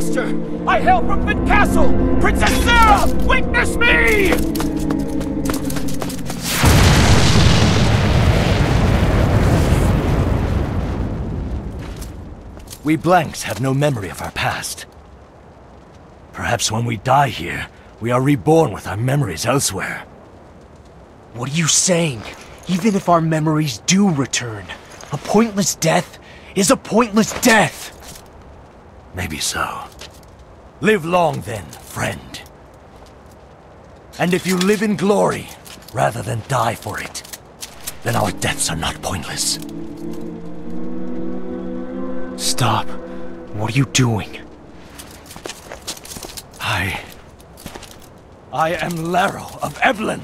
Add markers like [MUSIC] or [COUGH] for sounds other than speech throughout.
Caster! I hail from Fit Castle! Princess Sarah! Witness me! We blanks have no memory of our past. Perhaps when we die here, we are reborn with our memories elsewhere. What are you saying? Even if our memories do return, a pointless death is a pointless death! Maybe so. Live long then, friend. And if you live in glory, rather than die for it, then our deaths are not pointless. Stop. What are you doing? I... I am Laro of Evelyn.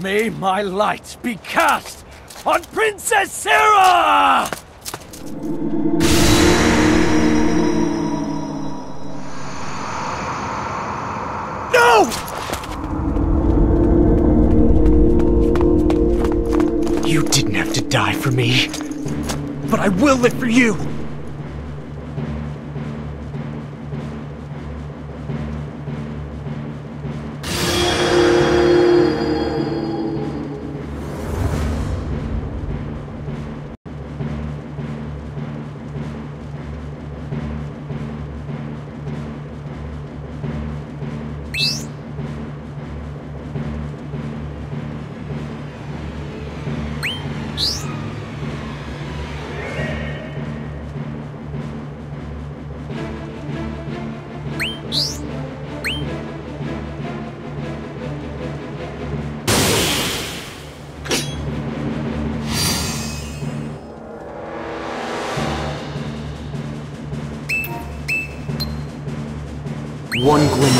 May my light be cast on Princess Sarah! For me. But I will live for you! One glimmer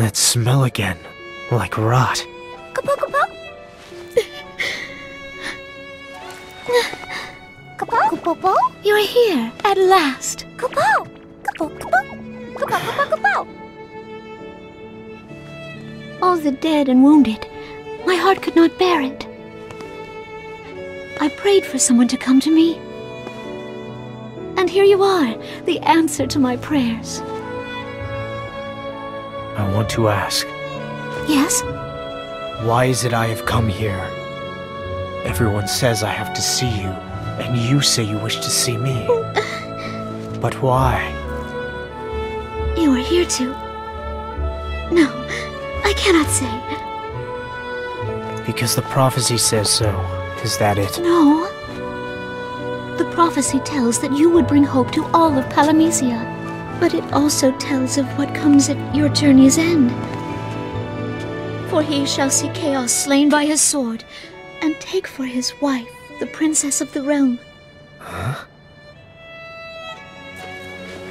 That smell again. Like rot. Kapo, kapo. Kapo, kapo. You're here at last. Kapo, kapo, kapo. Kapo, kapo, kapo. All the dead and wounded. My heart could not bear it. I prayed for someone to come to me. And here you are, the answer to my prayers. I want to ask, Yes? why is it I have come here? Everyone says I have to see you, and you say you wish to see me. Oh. But why? You are here to. No, I cannot say. Because the prophecy says so. Is that it? No. The prophecy tells that you would bring hope to all of Palamecia. But it also tells of what comes at your journey's end. For he shall see Chaos slain by his sword, and take for his wife the princess of the realm.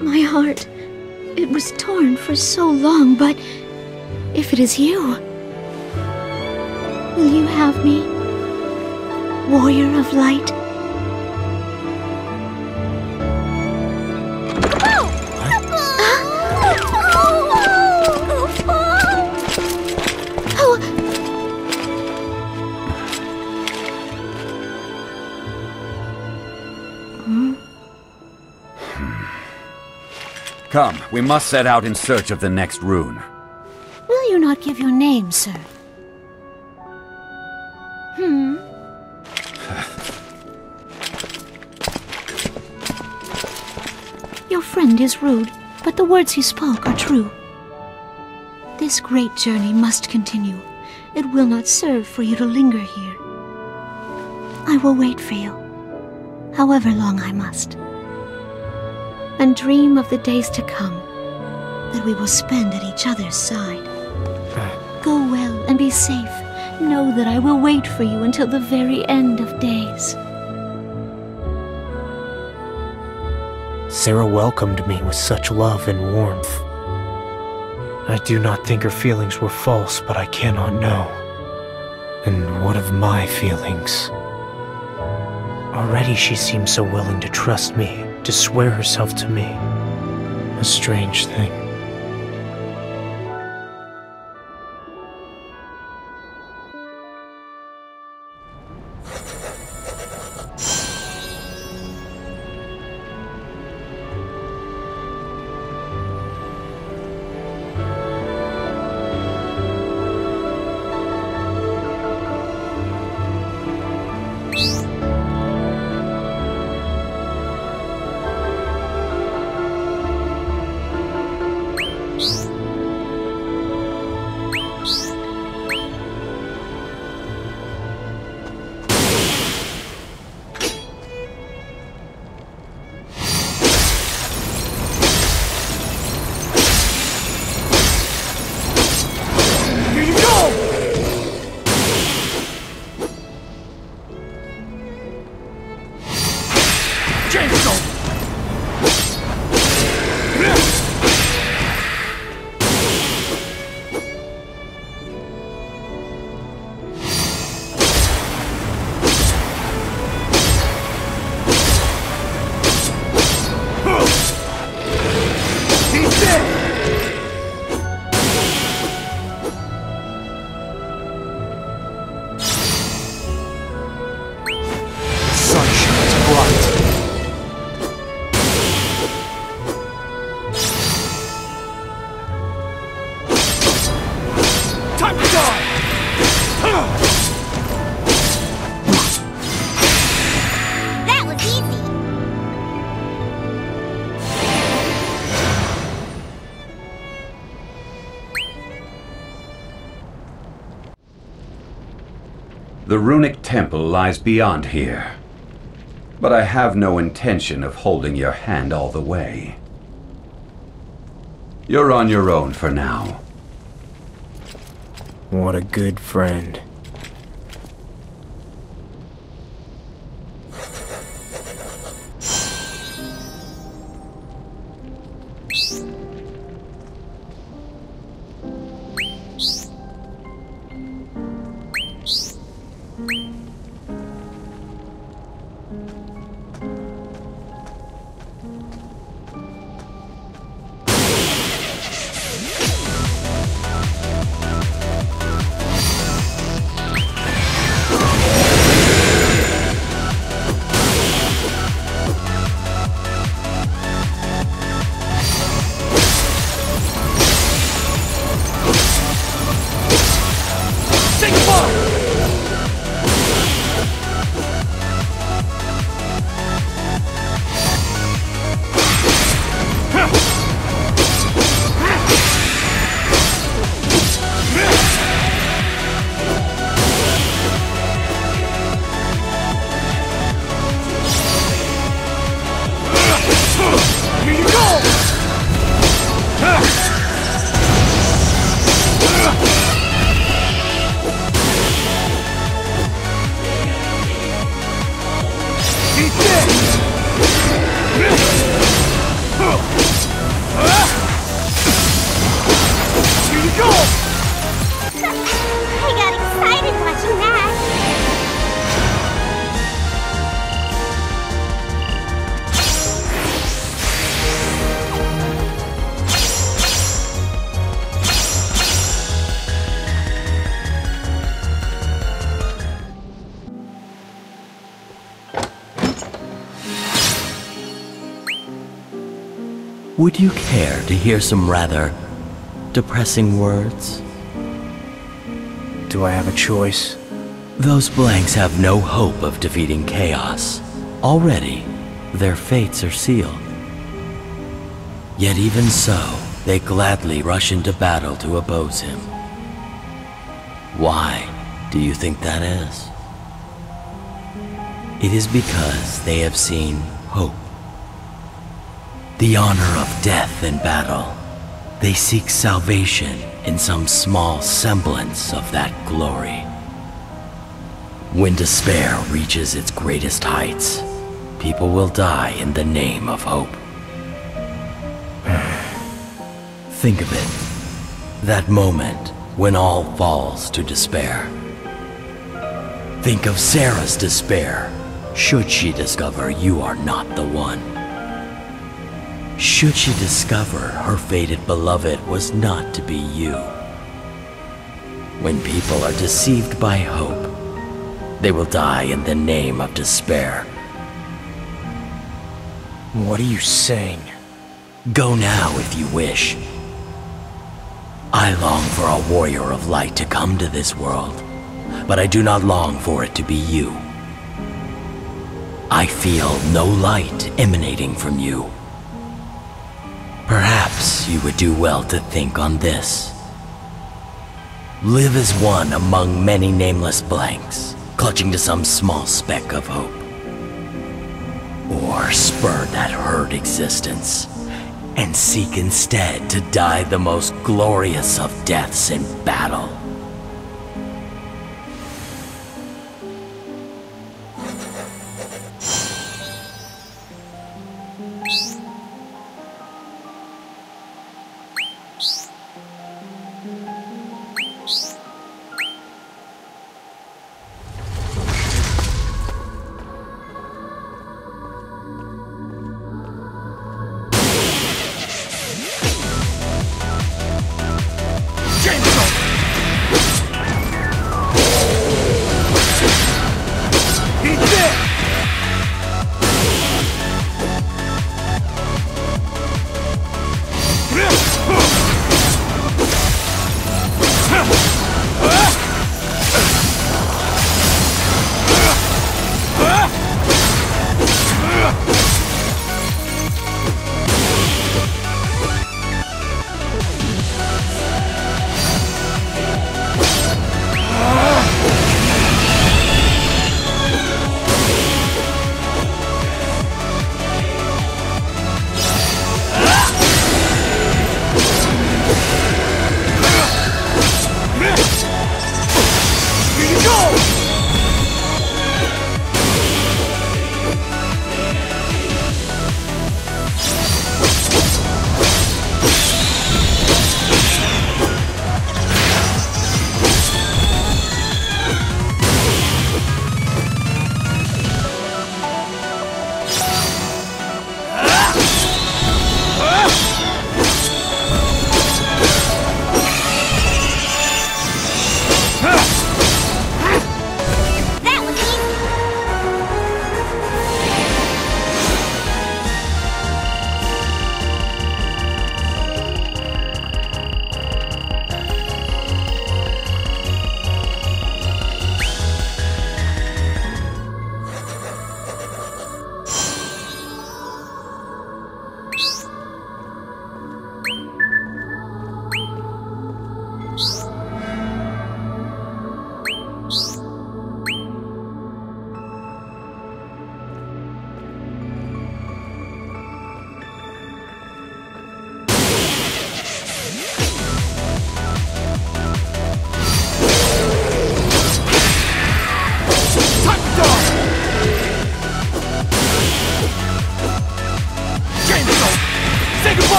My heart, it was torn for so long, but if it is you, will you have me? Warrior of light? Come, we must set out in search of the next rune. will you not give your name, sir? Hmm. Your friend is rude, but the words he spoke are true. This great journey must continue. It will not serve for you to linger here. I will wait for you, however long I must, and dream of the days to come that we will spend at each other's side. Go well and be safe. Know that I will wait for you until the very end of days. Sarah welcomed me with such love and warmth. I do not think her feelings were false, but I cannot know. And what of my feelings? Already she seems so willing to trust me, to swear herself to me. A strange thing. Runic temple lies beyond here. But I have no intention of holding your hand all the way. You're on your own for now. What a good friend. Would you care to hear some rather depressing words? Do I have a choice? Those blanks have no hope of defeating Chaos. Already, their fates are sealed. Yet even so, they gladly rush into battle to oppose him. Why do you think that is? It is because they have seen hope. The honor of death in battle. They seek salvation in some small semblance of that glory. When despair reaches its greatest heights, people will die in the name of hope. [SIGHS] Think of it. That moment when all falls to despair. Think of Sarah's despair, should she discover you are not the one. Should she discover her fated beloved was not to be you. When people are deceived by hope, they will die in the name of despair. What are you saying? Go now if you wish. I long for a warrior of light to come to this world, but I do not long for it to be you. I feel no light emanating from you. Perhaps you would do well to think on this. Live as one among many nameless blanks, clutching to some small speck of hope. Or spurn that herd existence and seek instead to die the most glorious of deaths in battle.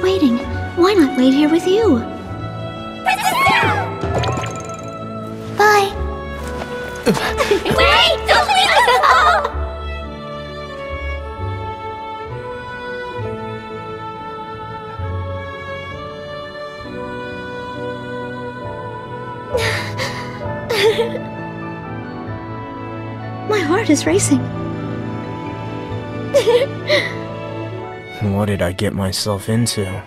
Waiting. Why not wait here with you? Bye. Wait! Don't leave us alone! [LAUGHS] My heart is racing. What did I get myself into?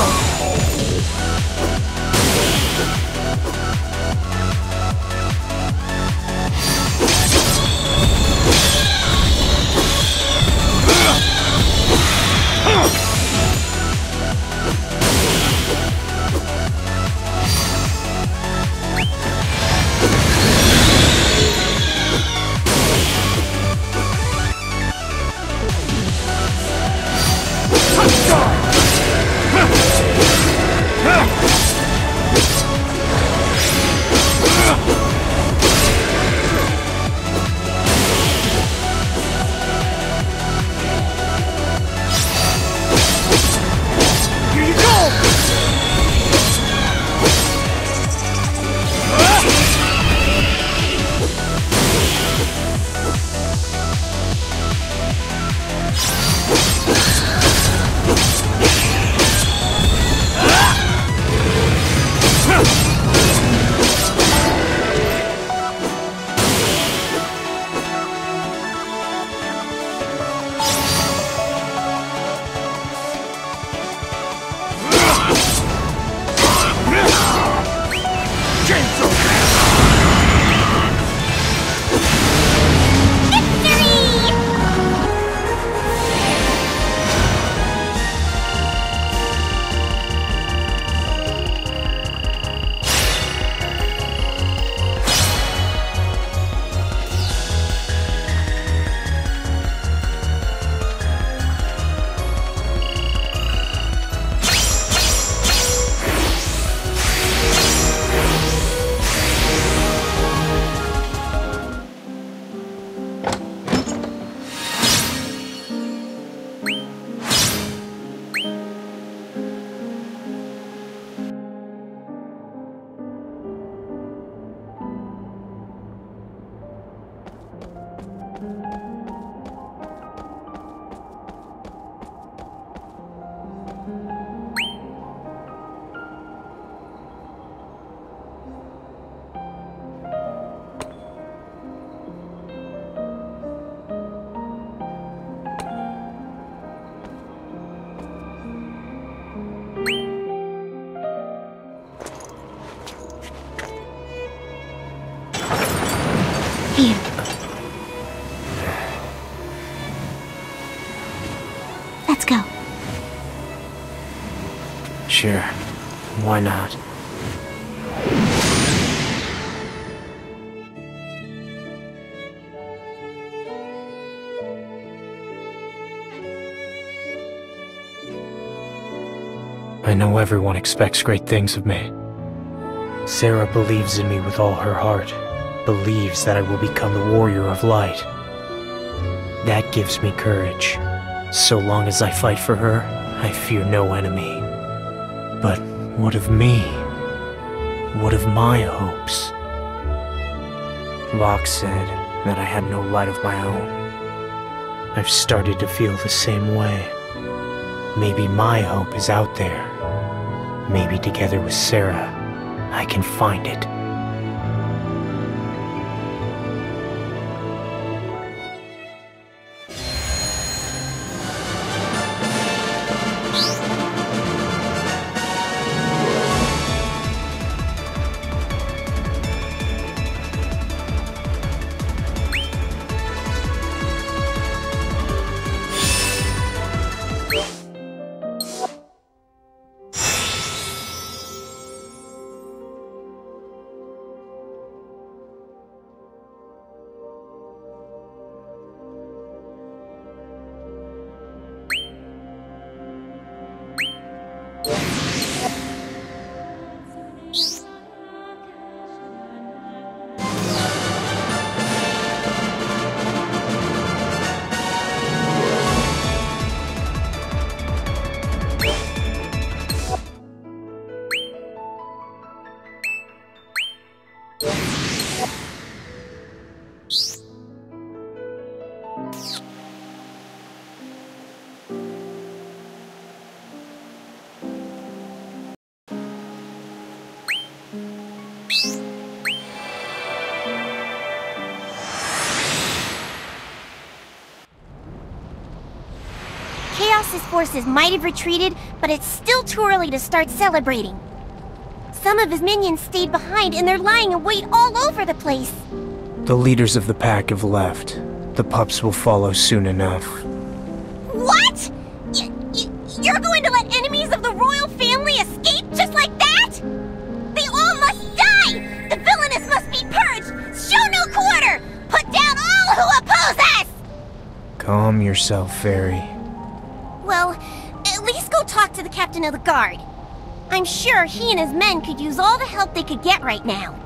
Here. Why not? I know everyone expects great things of me. Sarah believes in me with all her heart, believes that I will become the warrior of light. That gives me courage. So long as I fight for her, I fear no enemy. But what of me? What of my hopes? Locke said that I had no light of my own. I've started to feel the same way. Maybe my hope is out there. Maybe together with Sarah, I can find it. Forces might have retreated, but it's still too early to start celebrating. Some of his minions stayed behind and they're lying in wait all over the place. The leaders of the pack have left. The pups will follow soon enough. What? Y- you're going to let enemies of the royal family escape just like that? They all must die! The villainous must be purged! Show no quarter! Put down all who oppose us! Calm yourself, Fairy. Captain of the guard. I'm sure he and his men could use all the help they could get right now.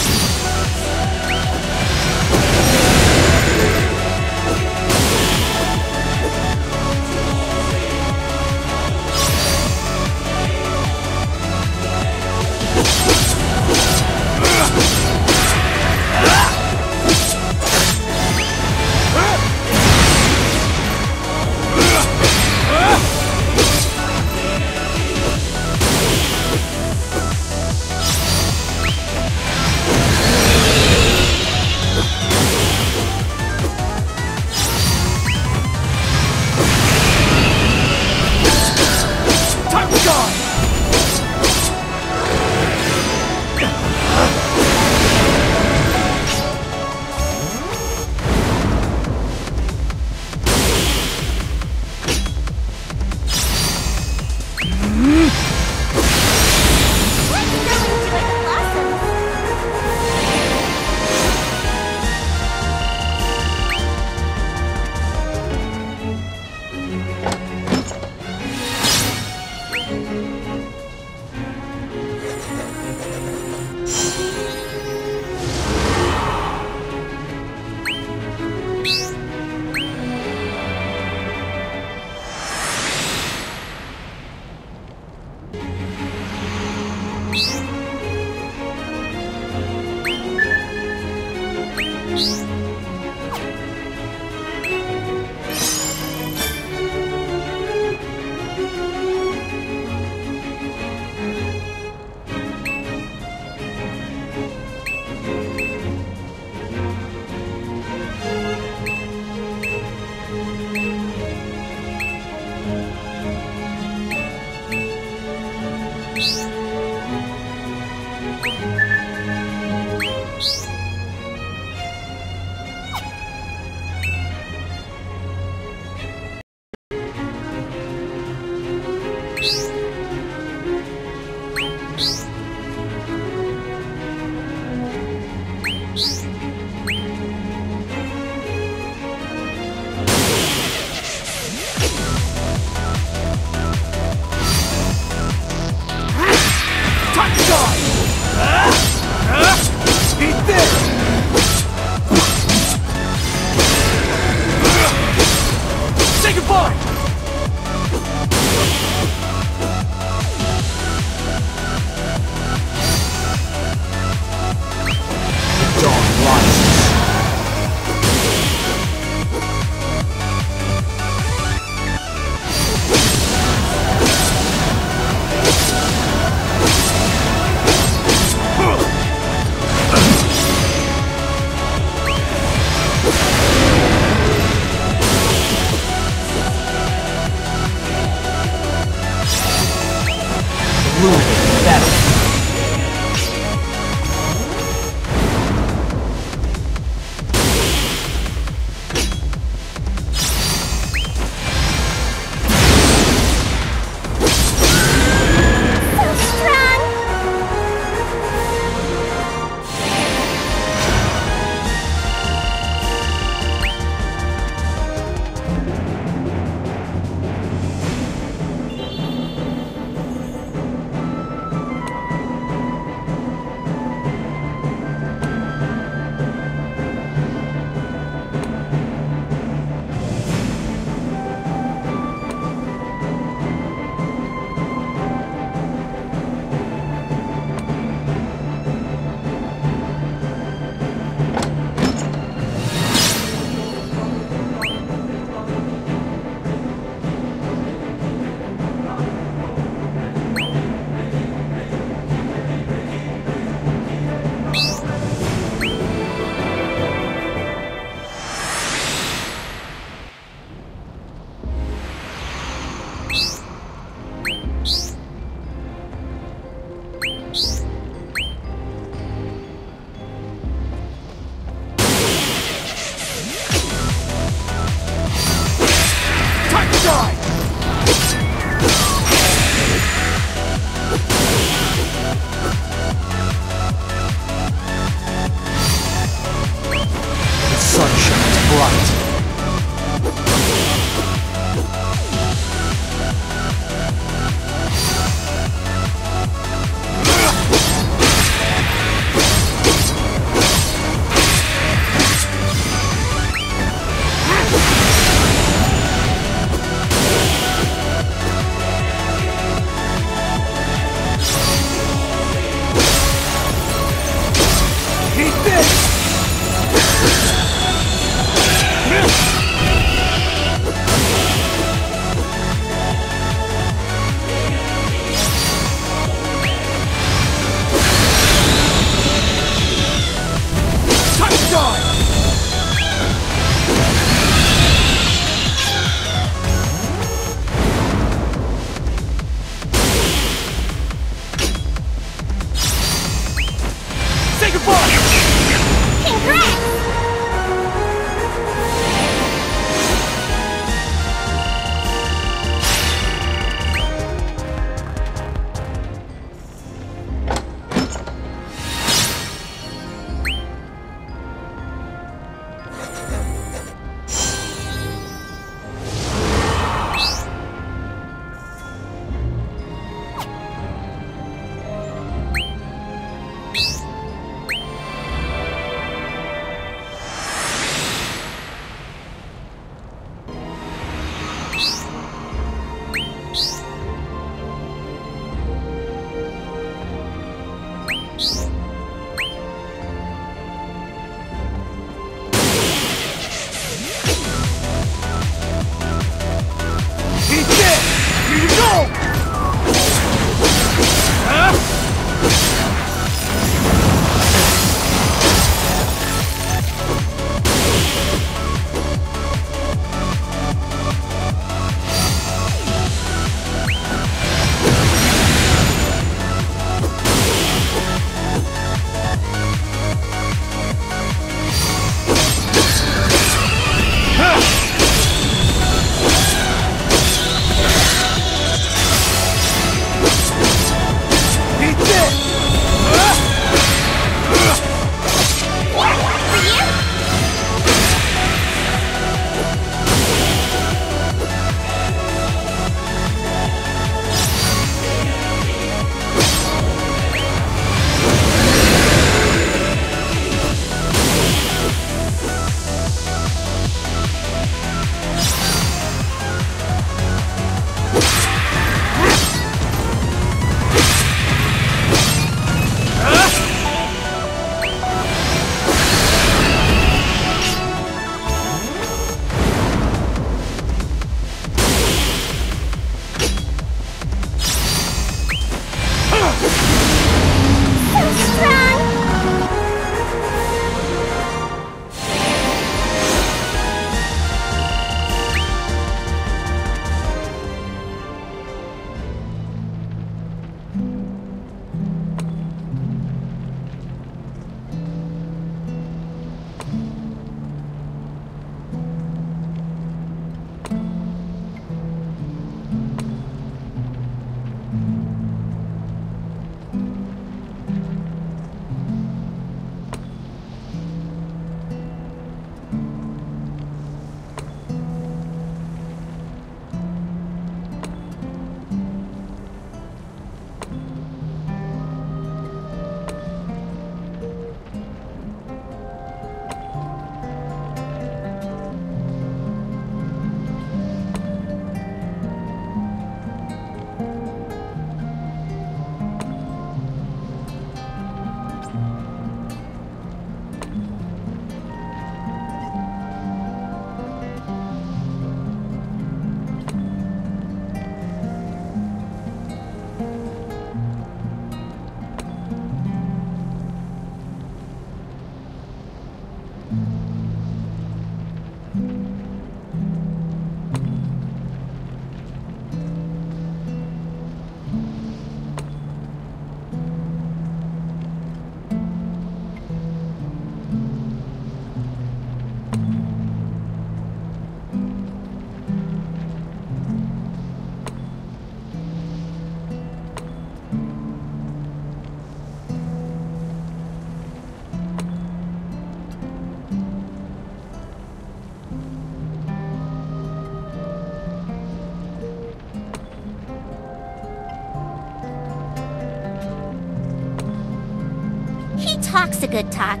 Talk's a good talk.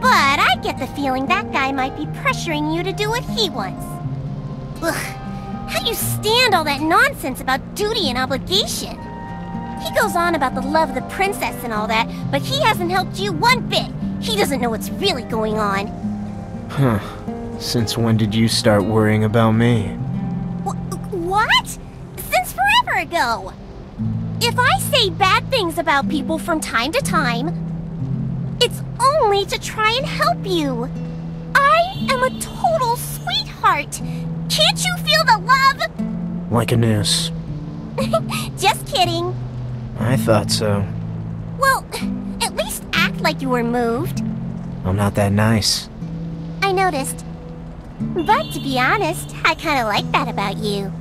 But I get the feeling that guy might be pressuring you to do what he wants. Ugh, how do you stand all that nonsense about duty and obligation? He goes on about the love of the princess and all that, but he hasn't helped you one bit. He doesn't know what's really going on. Huh. Since when did you start worrying about me? Wh- what? Since forever ago. If I say bad things about people from time to time, only to try and help you. I am a total sweetheart. Can't you feel the love? Like a noose. [LAUGHS] Just kidding. I thought so. Well, at least act like you were moved. I'm not that nice. I noticed. But to be honest, I kind of like that about you.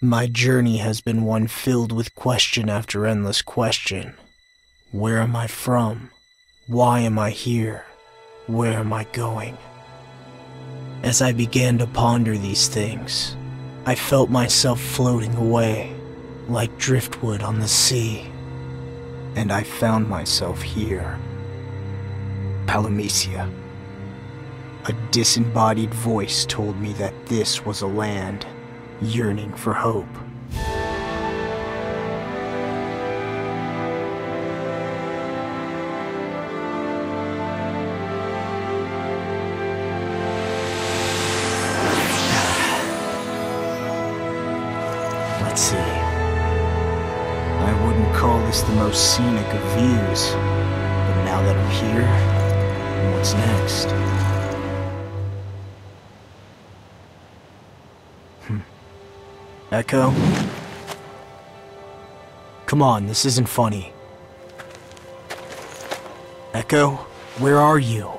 My journey has been one filled with question after endless question. Where am I from? Why am I here? Where am I going? As I began to ponder these things, I felt myself floating away, like driftwood on the sea. And I found myself here. Palamecia. A disembodied voice told me that this was a land yearning for hope. Let's see. I wouldn't call this the most scenic of views, but now that I'm here, what's next? Echo? Come on, this isn't funny. Echo, where are you?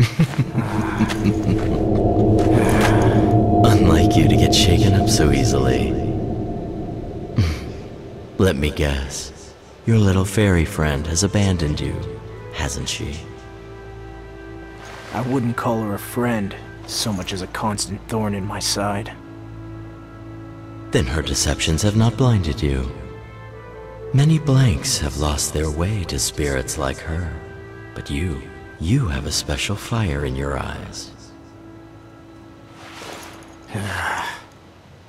[LAUGHS] Unlike you to get shaken up so easily. [LAUGHS] Let me guess. Your little fairy friend has abandoned you, hasn't she? I wouldn't call her a friend, so much as a constant thorn in my side. Then her deceptions have not blinded you. Many blanks have lost their way to spirits like her. But you, you have a special fire in your eyes. [SIGHS]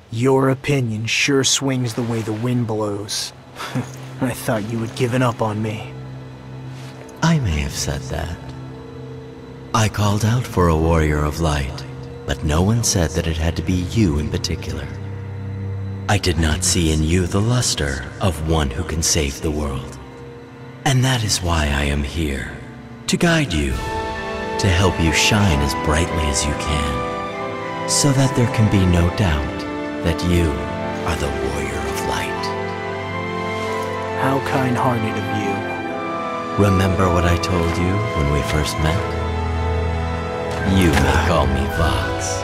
Your opinion sure swings the way the wind blows. [LAUGHS] I thought you had given up on me. I may have said that. I called out for a warrior of light, but no one said that it had to be you in particular. I did not see in you the luster of one who can save the world. And that is why I am here, to guide you, to help you shine as brightly as you can, so that there can be no doubt that you are the warrior of light. How kind-hearted of you. Remember what I told you when we first met? You may call me Vox.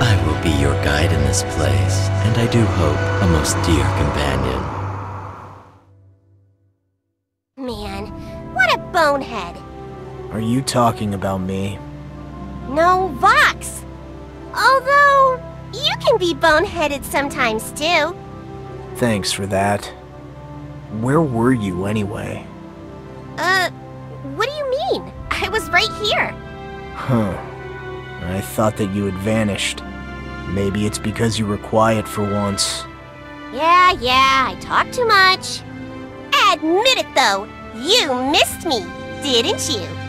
I will be your guide in this place, and I do hope a most dear companion. Man, what a bonehead. Are you talking about me? No Vox. Although, you can be boneheaded sometimes too. Thanks for that. Where were you anyway? Uh, what do you mean? I was right here. Huh. I thought that you had vanished. Maybe it's because you were quiet for once. Yeah, yeah, I talk too much. Admit it though, you missed me, didn't you?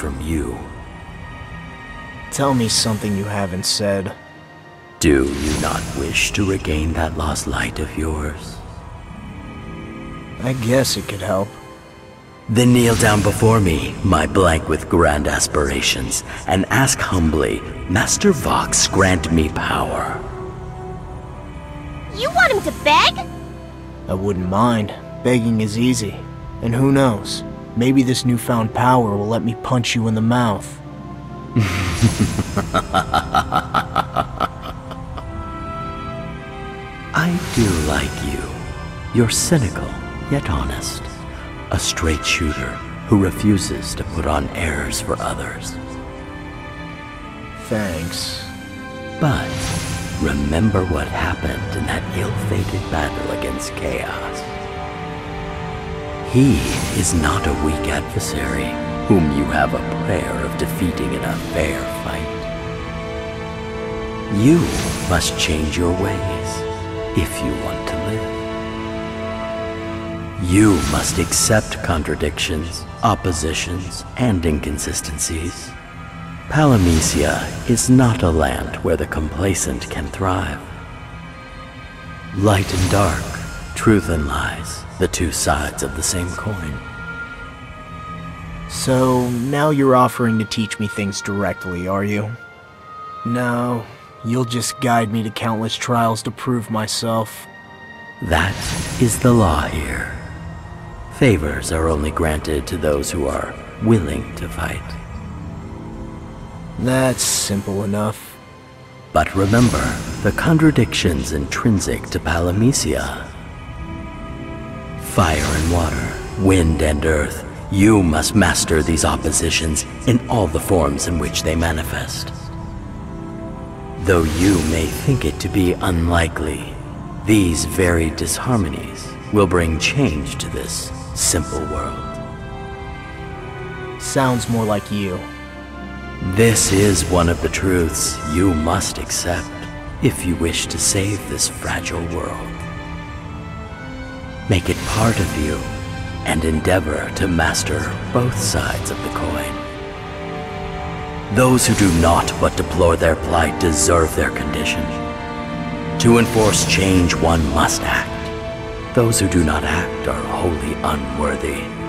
From you. Tell me something you haven't said. Do you not wish to regain that lost light of yours? I guess it could help. Then kneel down before me, my blank with grand aspirations, and ask humbly, Master Vox grant me power. You want him to beg? I wouldn't mind. Begging is easy. And who knows? Maybe this newfound power will let me punch you in the mouth. [LAUGHS] I do like you. You're cynical, yet honest. A straight shooter who refuses to put on airs for others. Thanks. But remember what happened in that ill-fated battle against Chaos. He is not a weak adversary whom you have a prayer of defeating in a fair fight. You must change your ways if you want to live. You must accept contradictions, oppositions, and inconsistencies. Palamecia is not a land where the complacent can thrive. Light and dark, truth and lies, the two sides of the same coin. So, now you're offering to teach me things directly, are you? No, you'll just guide me to countless trials to prove myself. That is the law here. Favors are only granted to those who are willing to fight. That's simple enough. But remember the contradictions intrinsic to Palamecia. Fire and water, wind and earth, you must master these oppositions in all the forms in which they manifest. Though you may think it to be unlikely, these very disharmonies will bring change to this simple world. Sounds more like you. This is one of the truths you must accept if you wish to save this fragile world. Make it part of you and endeavor to master both sides of the coin. Those who do not but deplore their plight deserve their condition. To enforce change, one must act. Those who do not act are wholly unworthy.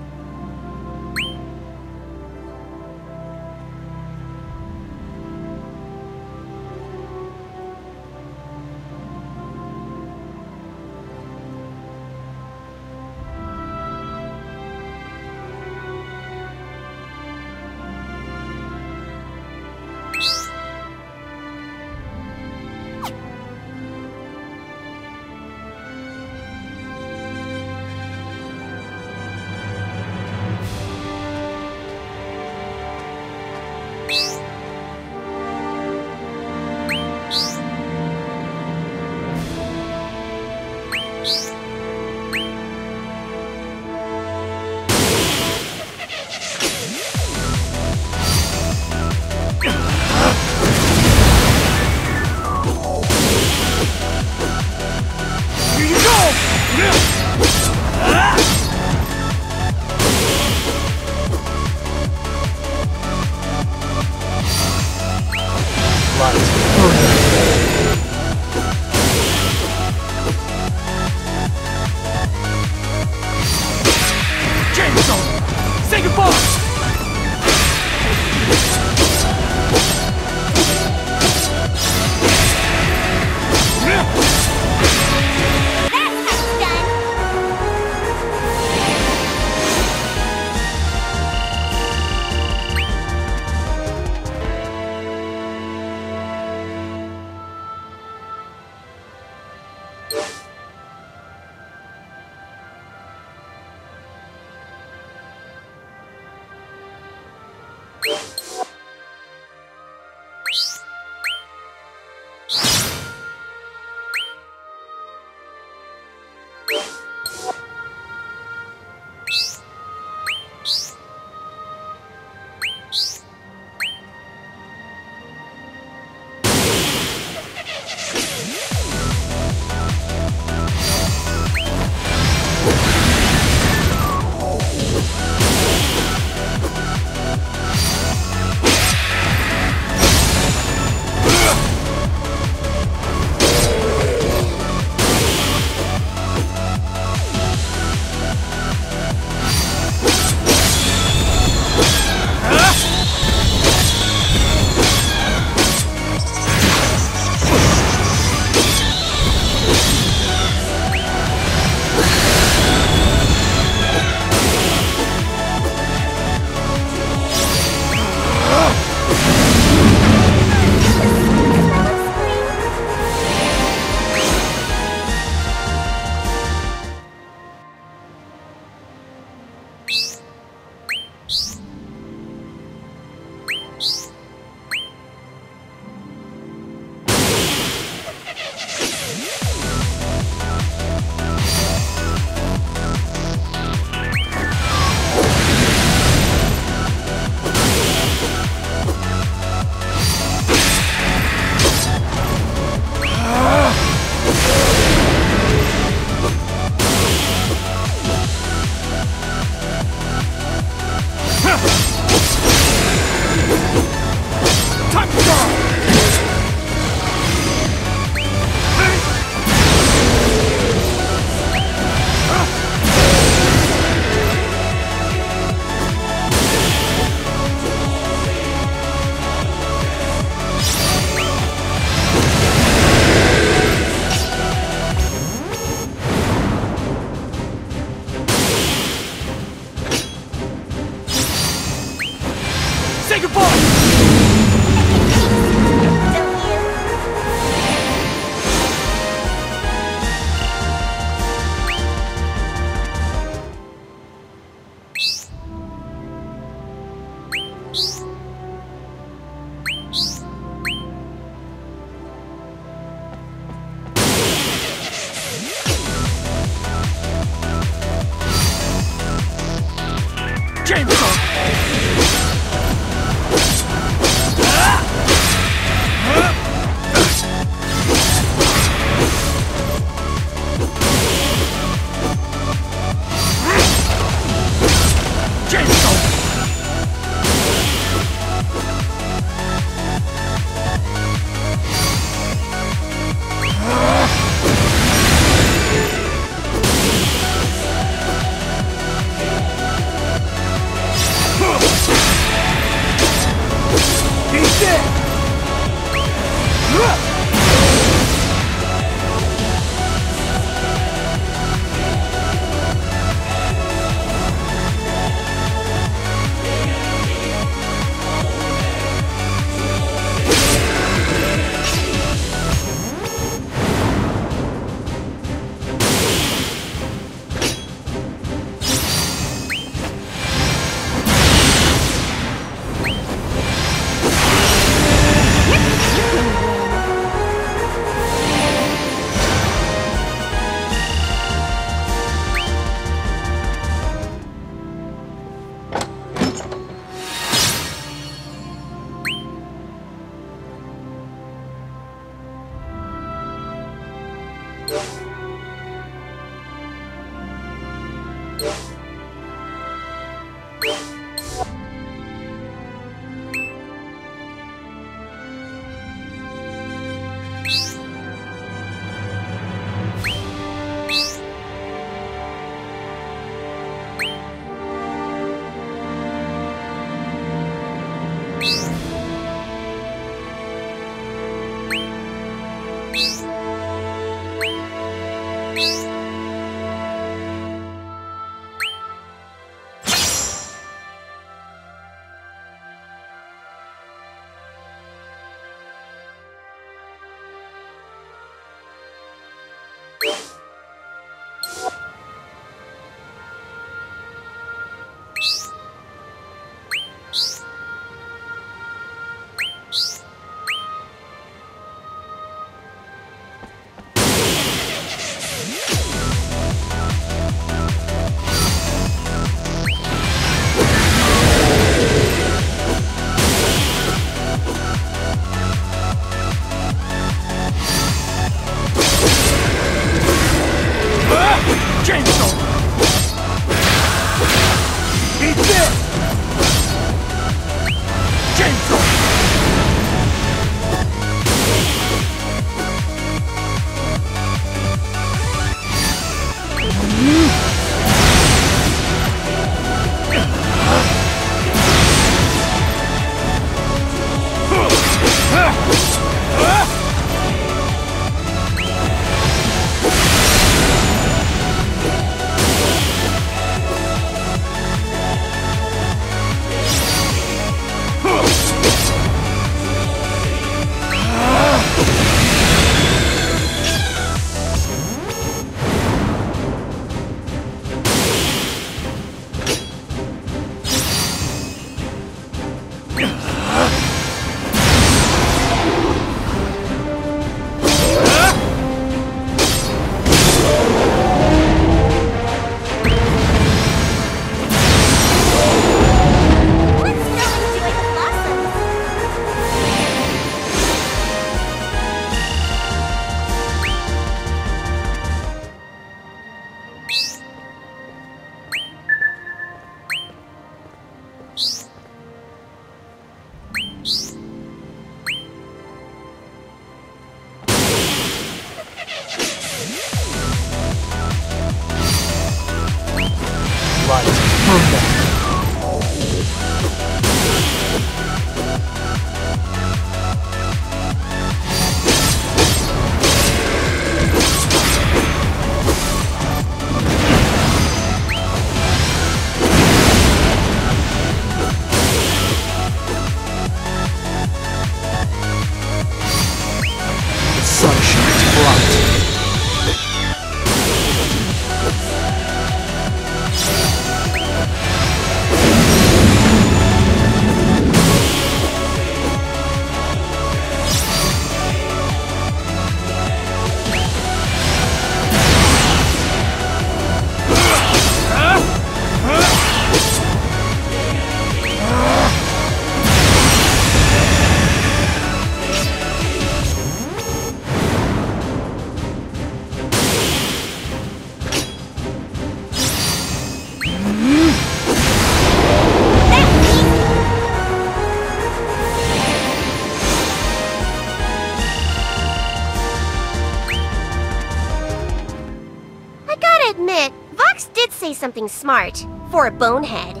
Smart for a bonehead.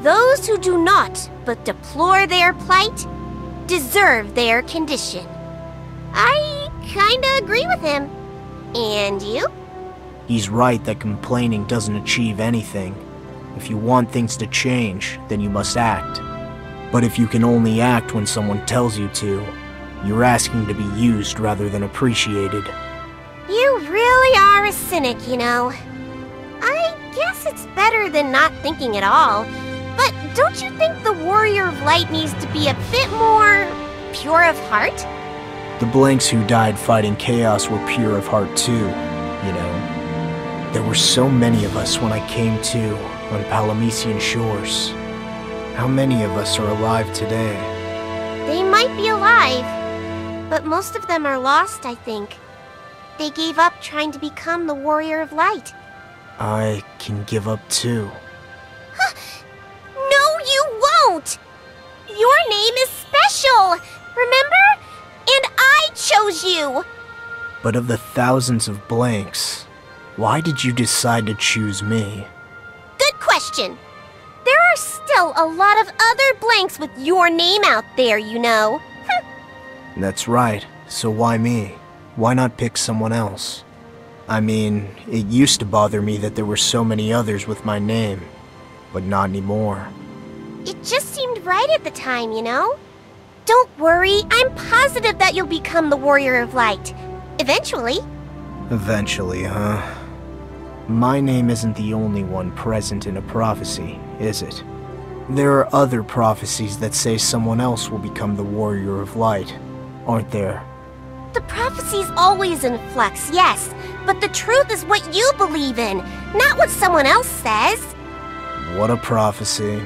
Those who do not but deplore their plight deserve their condition. I kinda agree with him. And you? He's right that complaining doesn't achieve anything. If you want things to change, then you must act. But if you can only act when someone tells you to, you're asking to be used rather than appreciated. You really are a cynic, you know. I it's better than not thinking at all. But don't you think the Warrior of Light needs to be a bit more pure of heart? The blanks who died fighting chaos were pure of heart too, you know. There were so many of us when I came to on Palamecian shores. How many of us are alive today? They might be alive, but most of them are lost, I think. They gave up trying to become the Warrior of Light. I can give up too. No, you won't! Your name is special, remember? And I chose you! But of the thousands of blanks, why did you decide to choose me? Good question. There are still a lot of other blanks with your name out there, you know. That's right, so why me? Why not pick someone else? I mean, it used to bother me that there were so many others with my name, but not anymore. It just seemed right at the time, you know? Don't worry, I'm positive that you'll become the Warrior of Light. Eventually. Eventually, huh? My name isn't the only one present in a prophecy, is it? There are other prophecies that say someone else will become the Warrior of Light, aren't there? The prophecy's always in flux, yes, but the truth is what you believe in, not what someone else says. What a prophecy.